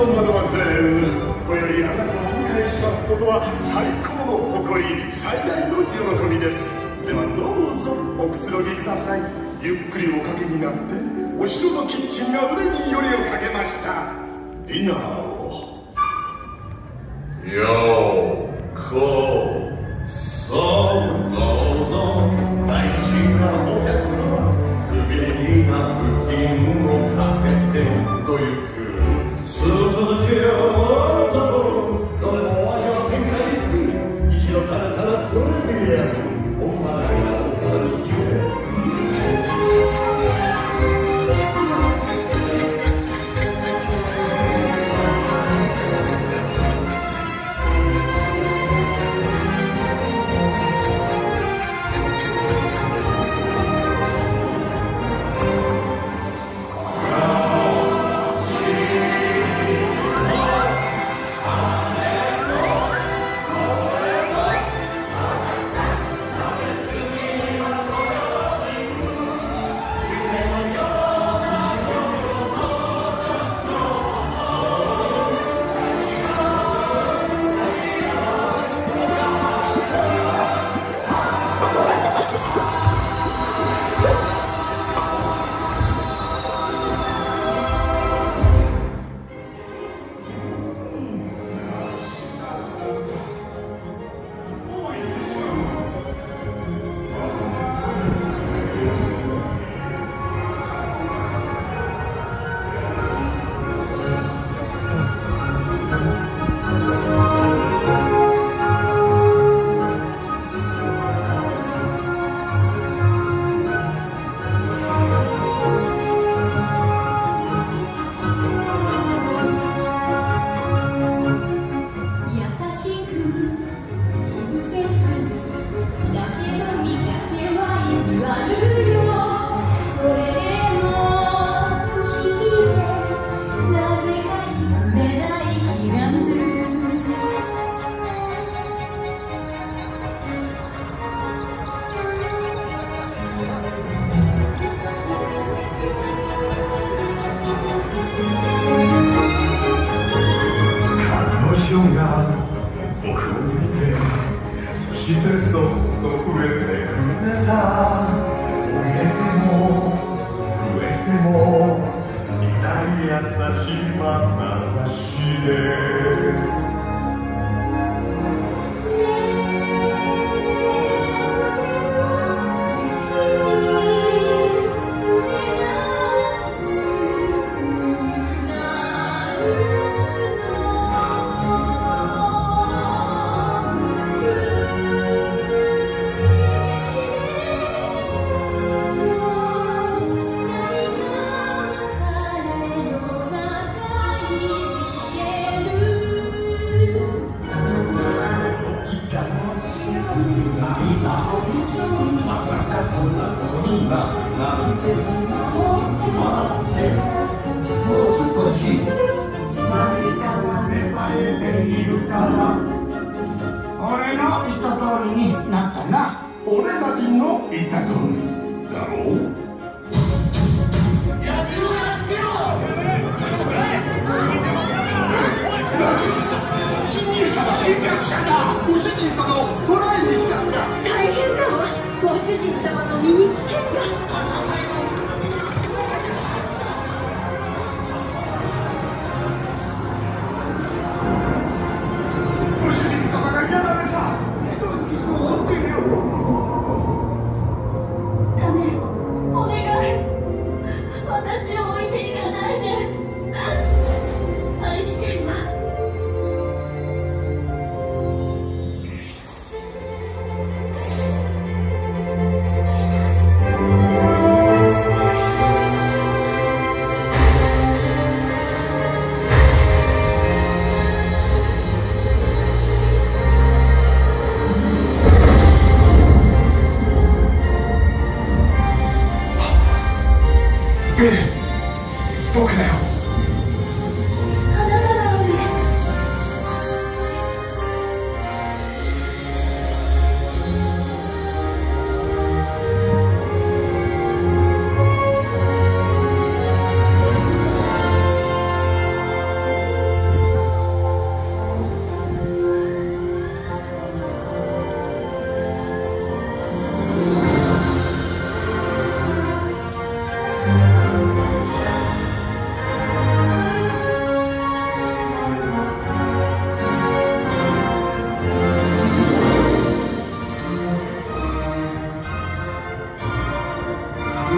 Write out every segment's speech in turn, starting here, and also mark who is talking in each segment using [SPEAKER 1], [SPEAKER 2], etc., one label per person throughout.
[SPEAKER 1] ョンマドマゼル今宵あなたをお迎えしますことは最高の誇り最大の喜びです。ではどうぞおくつろぎください。ゆっくりおかけになってお城のキッチンが腕によりをかけました。ディナーを。ようこそどうぞ。レミアムお互いがお皿
[SPEAKER 2] も
[SPEAKER 3] う少し何かが芽生えているから俺の言った通りになった。な
[SPEAKER 1] 俺たちの言った通りだろ。う侵入者だ侵略者だご主人様を捕ら
[SPEAKER 2] 様の身につ
[SPEAKER 1] 僕だよ。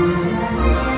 [SPEAKER 2] you.